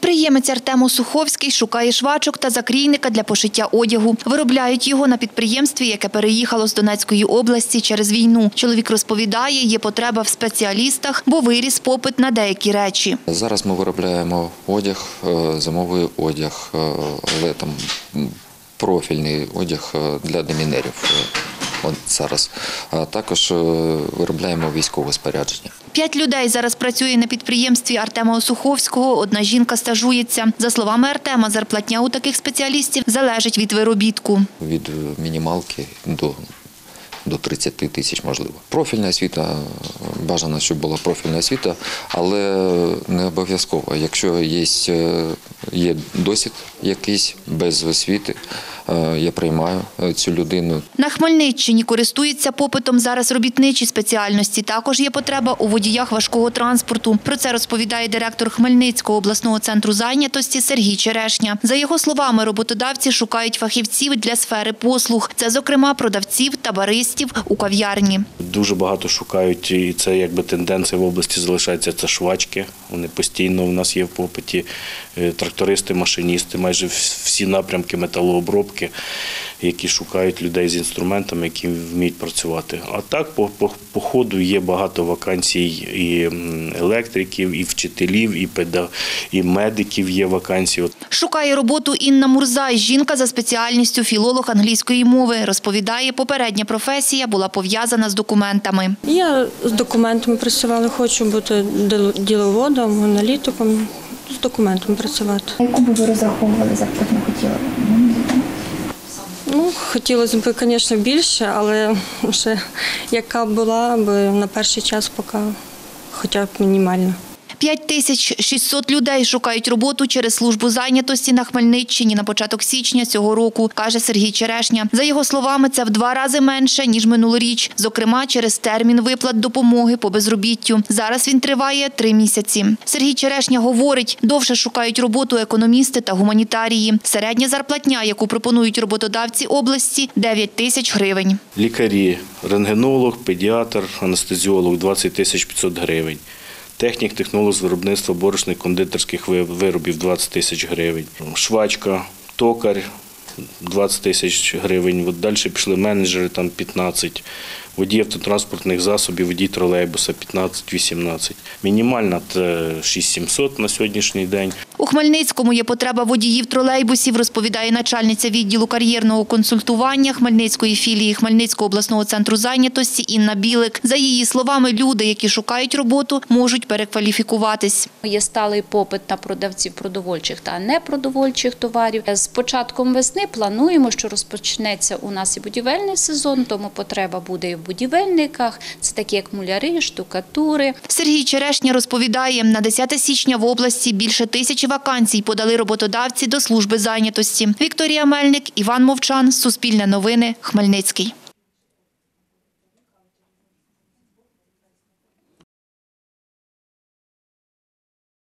Підприємець Артем Осуховський шукає швачок та закрійника для пошиття одягу. Виробляють його на підприємстві, яке переїхало з Донецької області через війну. Чоловік розповідає, є потреба в спеціалістах, бо виріс попит на деякі речі. Зараз ми виробляємо одяг, е, зимовий одяг, е, але там профільний одяг е, для демінерів. е, От зараз. А також виробляємо військове спорядження. П'ять людей зараз працює на підприємстві Артема Осуховського. Одна жінка стажується. За словами Артема, зарплатня у таких спеціалістів залежить від виробітку. Від мінімалки до, до 30 тисяч можливо. Профільна освіта, бажано, щоб була профільна освіта, але не обов'язково. Якщо є, є досвід якийсь без освіти, я приймаю е, цю людину. На Хмельниччині користуються попитом зараз робітничі спеціальності. Також є потреба у водіях важкого транспорту. Про це розповідає директор Хмельницького обласного центру зайнятості Сергій Черешня. За його словами, роботодавці шукають фахівців для сфери послуг. Це, зокрема, продавців та баристів у кав'ярні. Дуже багато шукають, і це якби тенденція в області залишається. Це швачки. Вони постійно у нас є в попиті. Е, Трактористи, машиністи, майже всі напрямки металообробки, які шукають людей з інструментами, які вміють працювати. А так, по, по, по ходу є багато вакансій і електриків, і вчителів, і педа, і медиків є вакансії. Шукає роботу Інна Мурзай. Жінка за спеціальністю філолог англійської мови. Розповідає, попередня професія була пов'язана з документами. Я з документами працювала, хочу бути діловодом, аналітиком, з документами працювати. Яку би ви розраховували зарплатню хотіли? Ну, хотілося б, звісно, більше, але ще яка була б на перший час поки хоча б мінімальна. 5600 людей шукають роботу через службу зайнятості на Хмельниччині на початок січня цього року, каже Сергій Черешня. За його словами, це в два рази менше ніж минулоріч. Зокрема, через термін виплат допомоги по безробіттю. Зараз він триває три місяці. Сергій Черешня говорить, довше шукають роботу економісти та гуманітарії. Середня зарплатня, яку пропонують роботодавці області, 9 тисяч гривень. Лікарі, рентгенолог, педіатр, анестезіолог 20 тисяч 500 гривень. Технік, технолог з виробництва борошних кондитерських виробів 20 тисяч гривень. Швачка, токар 20 тисяч гривень. От далі пішли менеджери там 15. Водій автотранспортних засобів, водій тролейбуса 15-18. Мінімальна це 6700 на сьогоднішній день. У Хмельницькому є потреба водіїв тролейбусів, розповідає начальниця відділу кар'єрного консультування Хмельницької філії Хмельницького обласного центру зайнятості Інна Білик. За її словами, люди, які шукають роботу, можуть перекваліфікуватись. Є сталий попит на продавців продовольчих та непродовольчих товарів. З початком весни плануємо, що розпочнеться у нас і будівельний сезон, тому потреба буде і будівельниках. Це такі як муляри, штукатури. Сергій Черешня розповідає, на 10 січня в області більше тисячі вакансій подали роботодавці до служби зайнятості. Вікторія Мельник, Іван Мовчан, Суспільне новини, Хмельницький.